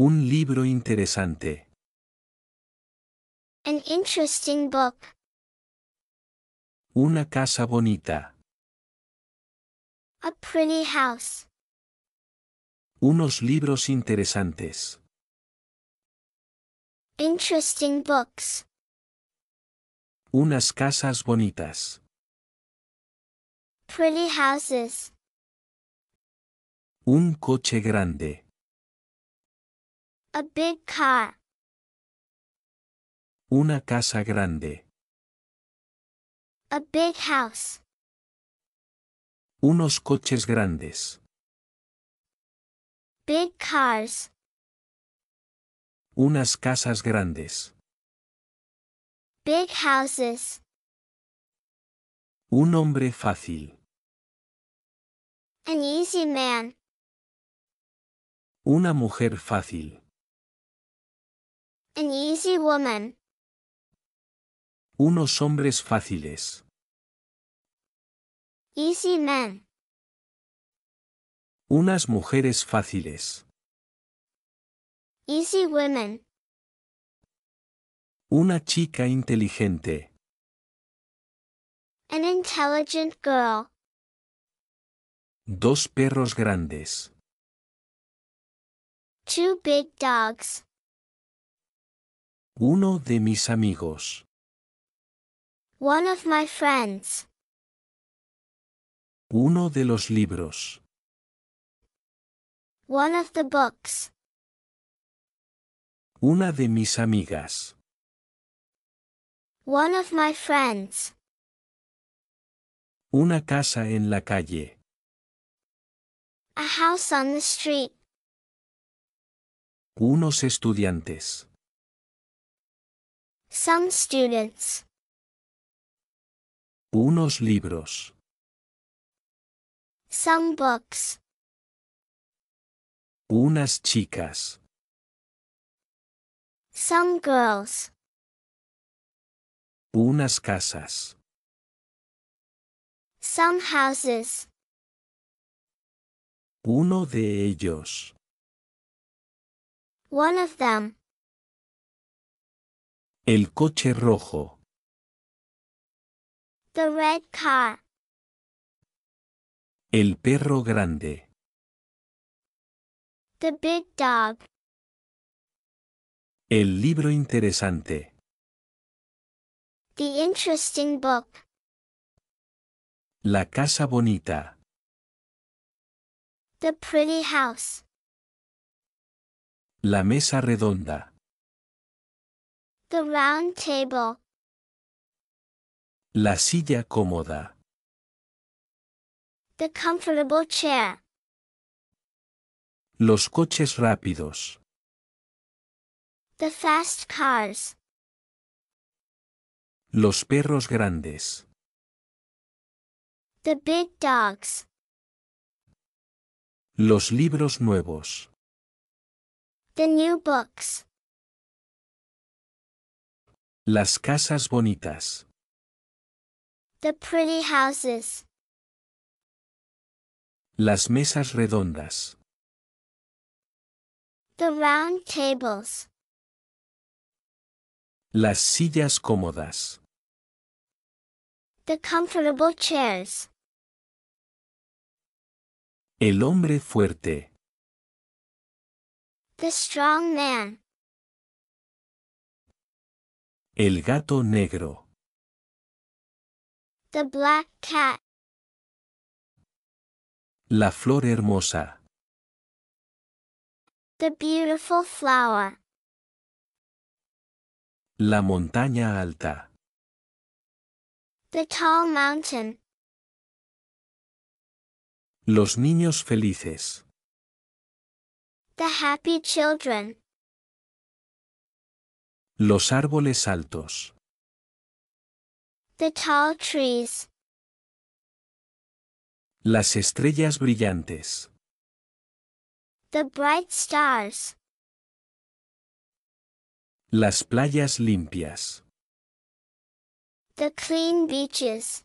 Un libro interesante. An interesting book. Una casa bonita. A pretty house. Unos libros interesantes. Interesting books. Unas casas bonitas. Pretty houses. Un coche grande. A big car. Una casa grande. A big house. Unos coches grandes. Big cars. Unas casas grandes. Big houses. Un hombre fácil. An easy man. Una mujer fácil. An easy woman. Unos hombres fáciles. Easy men. Unas mujeres fáciles. Easy women. Una chica inteligente. An intelligent girl. Dos perros grandes. Two big dogs. Uno de mis amigos. One of my friends. Uno de los libros. One of the books. Una de mis amigas. One of my friends. Una casa en la calle. A house on the street. Unos estudiantes. Some students. Unos libros. Some books. Unas chicas. Some girls. Unas casas. Some houses. Uno de ellos. One of them. El coche rojo. The red car. El perro grande. The big dog. El libro interesante. The interesting book. La casa bonita. The pretty house. La mesa redonda. The round table. La silla cómoda. The comfortable chair. Los coches rápidos. The fast cars. Los perros grandes. The big dogs. Los libros nuevos. The new books. Las casas bonitas. The pretty houses. Las mesas redondas. The round tables. Las sillas cómodas. The comfortable chairs. El hombre fuerte. The strong man. El gato negro. The black cat. La flor hermosa. The beautiful flower. La montaña alta. The tall mountain. Los niños felices. The happy children. Los árboles altos. The tall trees. Las estrellas brillantes. The bright stars. Las playas limpias. The clean beaches.